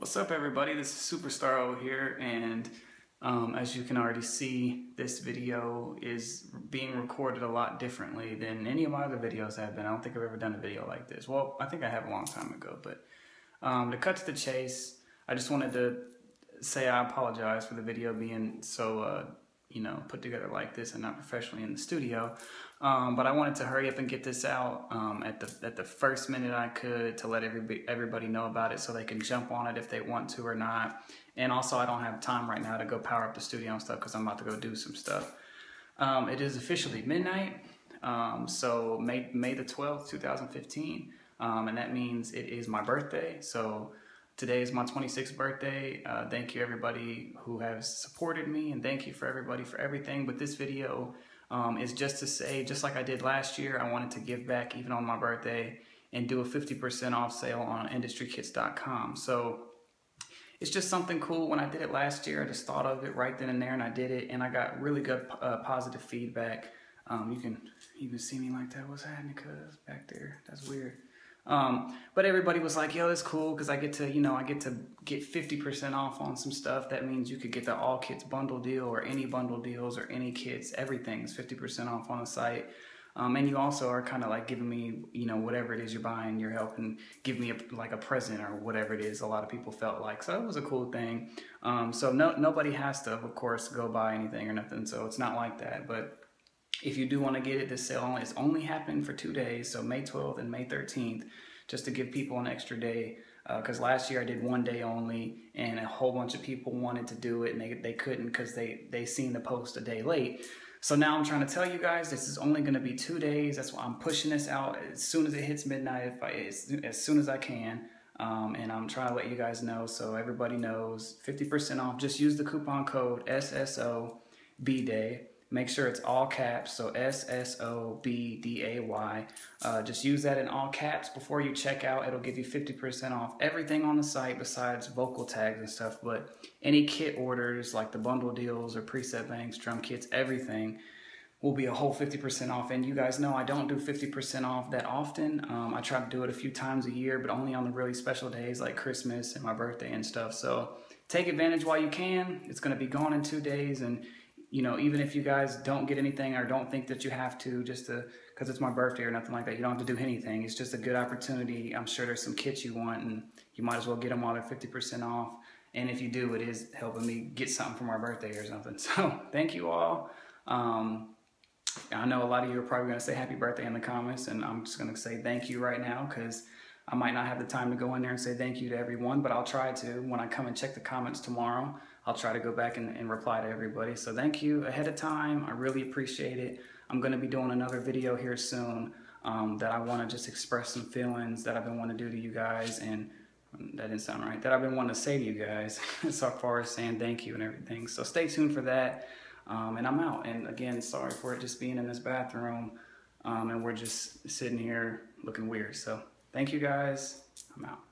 What's up everybody, this is Superstar O here and um, as you can already see, this video is being recorded a lot differently than any of my other videos have been. I don't think I've ever done a video like this. Well, I think I have a long time ago, but um, to cut to the chase, I just wanted to say I apologize for the video being so uh, you know, put together like this and not professionally in the studio. Um, but I wanted to hurry up and get this out um, at the at the first minute I could to let everybody everybody know about it so they can jump on it if they want to or not. And also, I don't have time right now to go power up the studio and stuff because I'm about to go do some stuff. Um, it is officially midnight, um, so May May the twelfth, two thousand fifteen, um, and that means it is my birthday. So Today is my 26th birthday. Uh, thank you everybody who has supported me and thank you for everybody for everything. But this video um, is just to say, just like I did last year, I wanted to give back even on my birthday and do a 50% off sale on industrykits.com. So it's just something cool. When I did it last year, I just thought of it right then and there and I did it and I got really good uh, positive feedback. Um, you can even see me like that. What's happening? Cause back there, that's weird. Um, but everybody was like, yo, that's cool because I get to, you know, I get to get 50% off on some stuff. That means you could get the all kits bundle deal or any bundle deals or any kits. Everything's 50% off on the site. Um, and you also are kind of like giving me, you know, whatever it is you're buying, you're helping give me a, like a present or whatever it is. A lot of people felt like so it was a cool thing. Um, so no, nobody has to, of course, go buy anything or nothing. So it's not like that. But if you do want to get it, this sale is only happening for two days, so May 12th and May 13th, just to give people an extra day. Because uh, last year I did one day only, and a whole bunch of people wanted to do it, and they, they couldn't because they, they seen the post a day late. So now I'm trying to tell you guys this is only going to be two days. That's why I'm pushing this out as soon as it hits midnight, if I, as, as soon as I can. Um, and I'm trying to let you guys know so everybody knows 50% off. Just use the coupon code SSO SSOBDAY Make sure it's all caps, so S S O B D A Y. Uh, just use that in all caps before you check out. It'll give you 50% off everything on the site besides vocal tags and stuff. But any kit orders like the bundle deals or preset banks, drum kits, everything will be a whole 50% off. And you guys know I don't do 50% off that often. Um, I try to do it a few times a year, but only on the really special days like Christmas and my birthday and stuff. So take advantage while you can. It's going to be gone in two days. And you know, even if you guys don't get anything or don't think that you have to just to, because it's my birthday or nothing like that, you don't have to do anything. It's just a good opportunity. I'm sure there's some kits you want and you might as well get them while they're 50% off. And if you do, it is helping me get something for my birthday or something. So thank you all. Um, I know a lot of you are probably going to say happy birthday in the comments, and I'm just going to say thank you right now because I might not have the time to go in there and say thank you to everyone, but I'll try to when I come and check the comments tomorrow. I'll try to go back and, and reply to everybody. So thank you ahead of time. I really appreciate it. I'm going to be doing another video here soon um, that I want to just express some feelings that I've been wanting to do to you guys. And that didn't sound right. That I've been wanting to say to you guys so far as saying thank you and everything. So stay tuned for that. Um, and I'm out. And again, sorry for it just being in this bathroom. Um, and we're just sitting here looking weird. So thank you guys. I'm out.